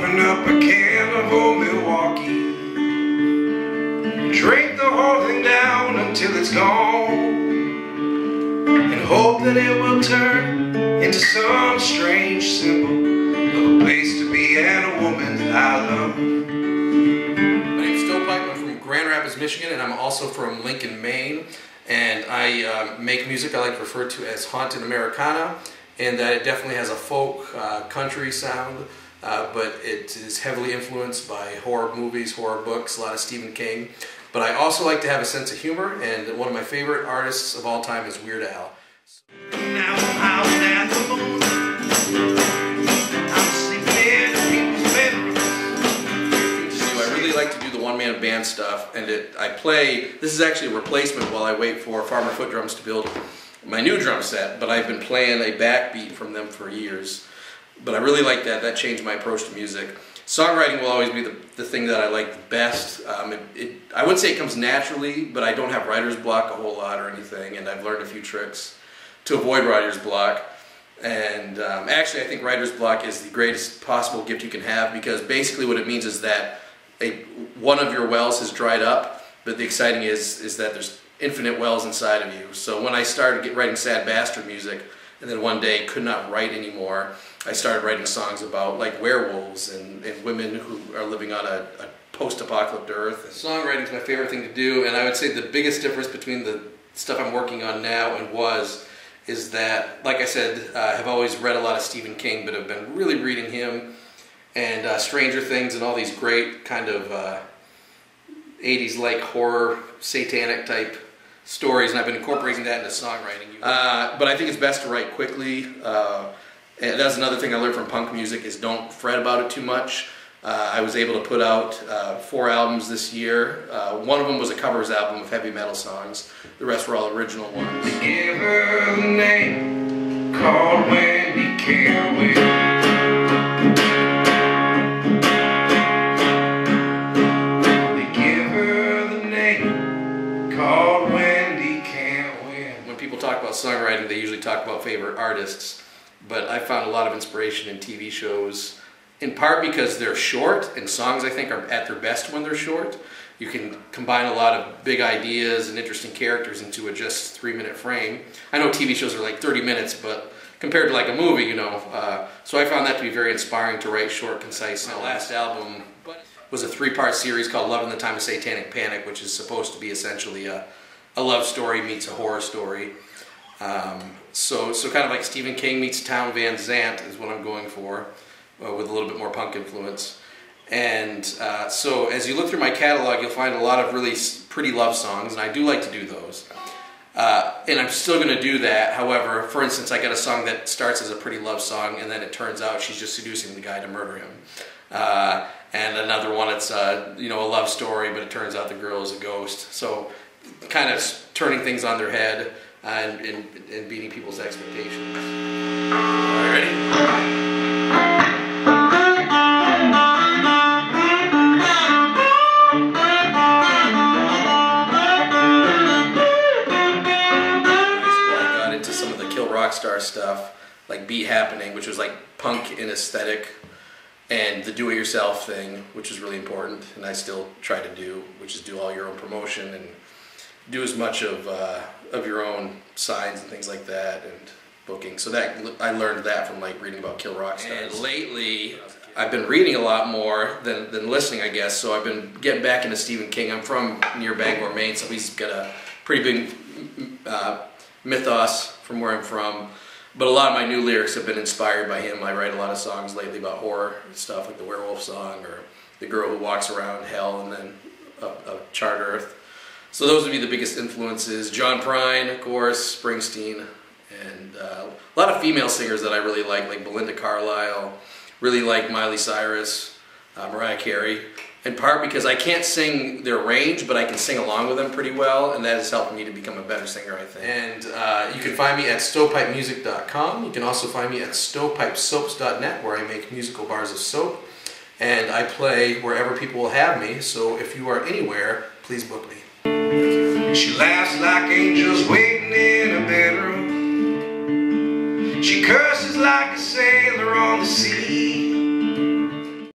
Open up a can of old Milwaukee Drink the whole thing down until it's gone And hope that it will turn into some strange symbol Of a place to be and a woman that I love My name's Stovepipe. I'm from Grand Rapids, Michigan, and I'm also from Lincoln, Maine. And I uh, make music I like to refer to as haunted Americana, in that it definitely has a folk uh, country sound, uh, but it is heavily influenced by horror movies, horror books, a lot of Stephen King. But I also like to have a sense of humor, and one of my favorite artists of all time is Weird Al. Now I'm out at the moon I'm sleeping in people's bedrooms do. I really like to do the one-man band stuff, and it, I play. This is actually a replacement while I wait for Farmer Foot Drums to build my new drum set. But I've been playing a backbeat from them for years. But I really like that. That changed my approach to music. Songwriting will always be the, the thing that I like the best. Um, it, it, I wouldn't say it comes naturally, but I don't have writer's block a whole lot or anything, and I've learned a few tricks to avoid writer's block. And um, actually, I think writer's block is the greatest possible gift you can have because basically what it means is that a, one of your wells has dried up, but the exciting is is that there's infinite wells inside of you. So when I started writing sad bastard music, and then one day could not write anymore, I started writing songs about like werewolves and, and women who are living on a, a post-apocalyptic Earth. Songwriting is my favorite thing to do, and I would say the biggest difference between the stuff I'm working on now and was is that, like I said, I uh, have always read a lot of Stephen King, but have been really reading him and uh, Stranger Things and all these great kind of uh, 80s like horror, satanic type stories, and I've been incorporating that into songwriting. Uh, but I think it's best to write quickly. Uh, and that's another thing I learned from punk music is don't fret about it too much. Uh, I was able to put out uh, four albums this year. Uh, one of them was a covers album of heavy metal songs. The rest were all original ones. Talk about songwriting, they usually talk about favorite artists. But I found a lot of inspiration in TV shows, in part because they're short, and songs I think are at their best when they're short. You can combine a lot of big ideas and interesting characters into a just three minute frame. I know TV shows are like 30 minutes, but compared to like a movie, you know. Uh, so I found that to be very inspiring to write short, concise. My last album was a three part series called Love in the Time of Satanic Panic, which is supposed to be essentially a, a love story meets a horror story. Um, so, so kind of like Stephen King meets Townes Van Zandt is what I'm going for, uh, with a little bit more punk influence. And uh, so as you look through my catalog, you'll find a lot of really pretty love songs, and I do like to do those. Uh, and I'm still going to do that. However, for instance, I got a song that starts as a pretty love song, and then it turns out she's just seducing the guy to murder him. Uh, and another one, it's uh, you know a love story, but it turns out the girl is a ghost. So, kind of turning things on their head and, and, and beating people's expectations. All right, ready? I got into some of the Kill Rock Stars stuff, like Beat Happening, which was like punk in aesthetic, and the do-it-yourself thing, which is really important, and I still try to do, which is do all your own promotion and do as much of uh, of your own signs and things like that, and booking. So that I learned that from like reading about Kill Rock Stars. And lately, I've been reading a lot more than, than listening, I guess. So I've been getting back into Stephen King. I'm from near Bangor, Maine, so he's got a pretty big uh, mythos from where I'm from. But a lot of my new lyrics have been inspired by him. I write a lot of songs lately about horror stuff, like the werewolf song or the girl who walks around hell and then a, a charred earth. So those would be the biggest influences. John Prine, of course, Springsteen, and uh, a lot of female singers that I really like, like Belinda Carlisle. Really like Miley Cyrus, uh, Mariah Carey. In part because I can't sing their range, but I can sing along with them pretty well, and that has helped me to become a better singer, I think. And uh, you can find me at stovepipemusic.com. You can also find me at stovepipesoaps.net, where I make musical bars of soap. And I play wherever people will have me, so if you are anywhere, please book me. She laughs like angels waiting in a bedroom. She curses like a sailor on the sea.